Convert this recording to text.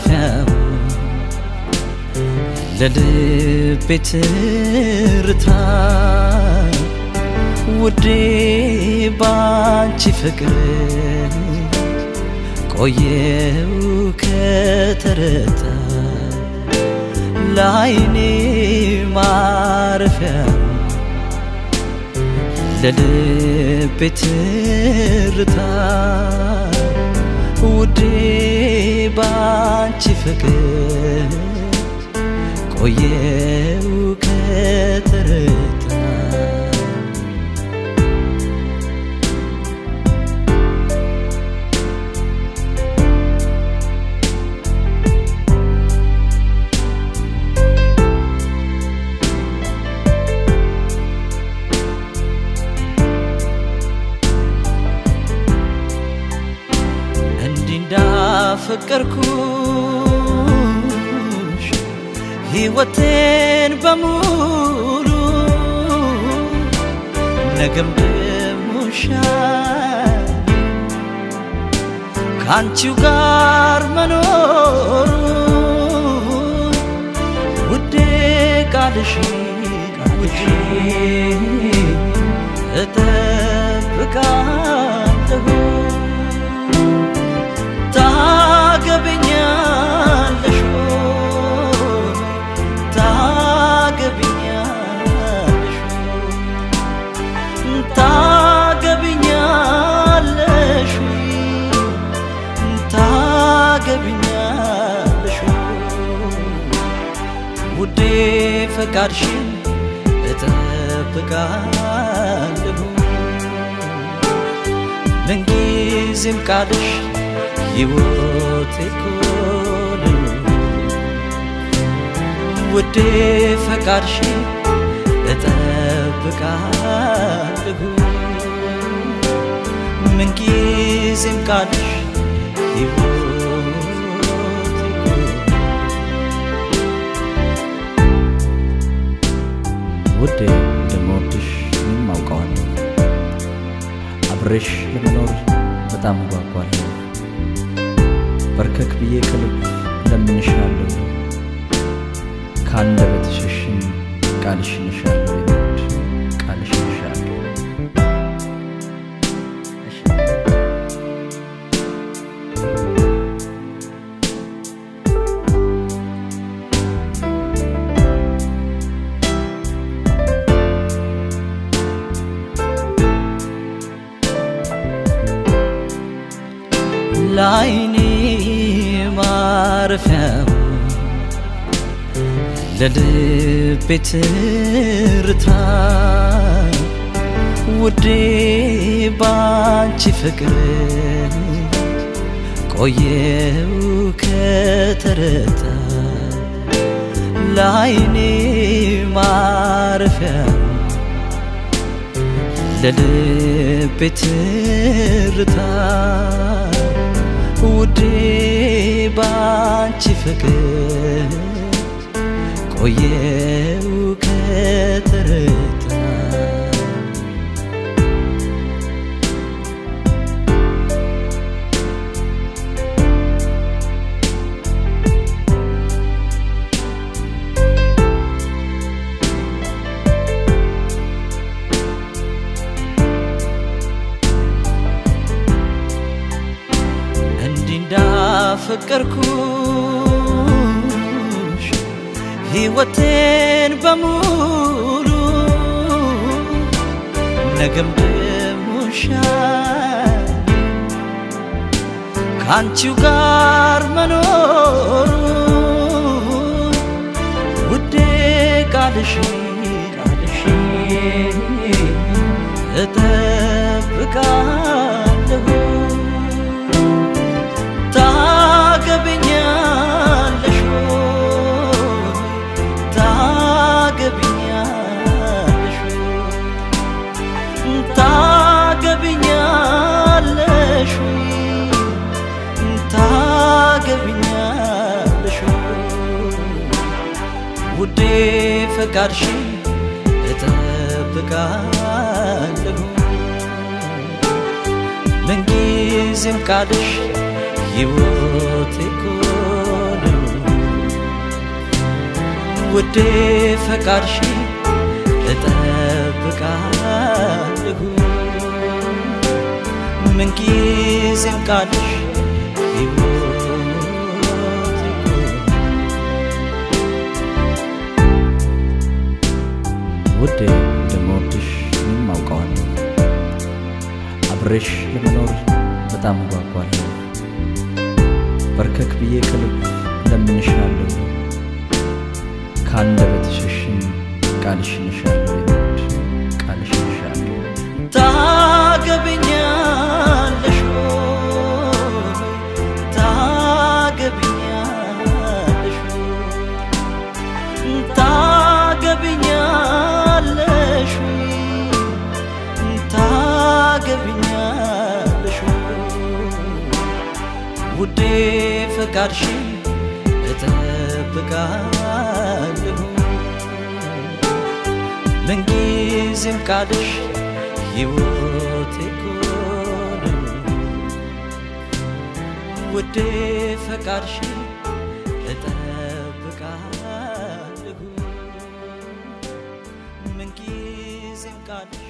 ማረፊያው ለልቤ ትርታ ውዴ ባንቺ ፍቅር ቆየው ከተረታ ለአይኔ ማረፊያ ለልቤ ትርታ ውዴ ባንቺ ፍቅር ቆየው ከተረታ እንዳፈቀርኩሽ ሕይወቴን በሙሉ ነገም ደሞሻል። ከአንቺው ጋር መኖሩ ውዴ ቃልሽ ውዴ እጠብቃለሁ ፈቃድሽን እጠብቃለሁ። ምንጊዜም ቃልሽ ሕይወቴ ነው። ውዴ ፈቃድሽን እጠብቃለሁ። ምንጊዜም ቃልሽ ሕይወቴ ውዴ እንደምወድሽ ምንም አውቀዋለሁ። አብሬሽ ለመኖር በጣም እጓጓለሁ። በርከክ ብዬ ከልብ ለአይኔ ማረፊያው ለልቤ ትርታ ውዴ ባንቺ ፍቅር ቆየው ከተረታ ለአይኔ ማረፊያው ለልቤ ትርታ ውዴ ባንቺ ፍቅር ቆየው ከተረታ እንዳፈቀርኩሽ ሕይወቴን በሙሉ ነገም ደሞሻል ከአንቺው ጋር መኖሩ ውዴ ቃልሽ ቃልሽ እጠብቃለሁ ፈቃድሽን እጠብቃለሁ። ምንጊዜም ቃልሽ ሕይወቴ እኮ ነው ውዴ ፈቃድሽን እጠብቃለሁ። ምንጊዜም ቃልሽ ውዴ እንደምወድሽ ምንም አውቀዋለሁ። አብሬሽ ለመኖር በጣም እጓጓለሁ። በርከክ ብዬ ከልብ እለምንሻለሁ። ከአንደበትሽ ቃልሽን እሻለሁ ፈቃድሽን እጠብቃለሁ። ምንጊዜም ቃልሽ ሕይወቴ ኮን ውዴ ፈቃድሽን እጠብቃለሁ። ምንጊዜም ቃልሽ